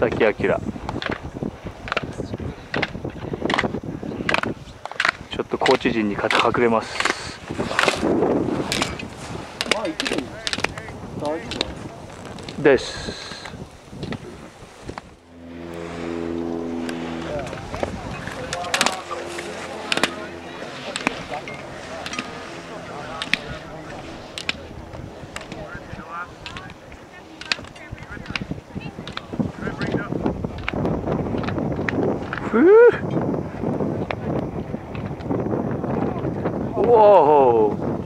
崎明。ちょっとコーチ陣に隠れます。まあ行ける大丈夫です。Woo. Whoa!